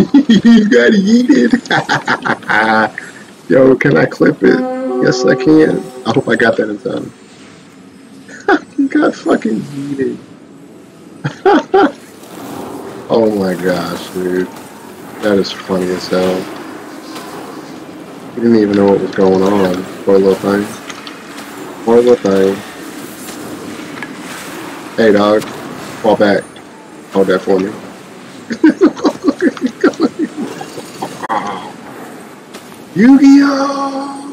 you got yeeted. Yo, can I clip it? Yes, I can. I hope I got that in time. he got fucking yeeted. oh my gosh, dude. That is funny as hell. He didn't even know what was going on. Poor little thing. Poor little thing. Hey, dog. Fall back. Hold that for me. 유기야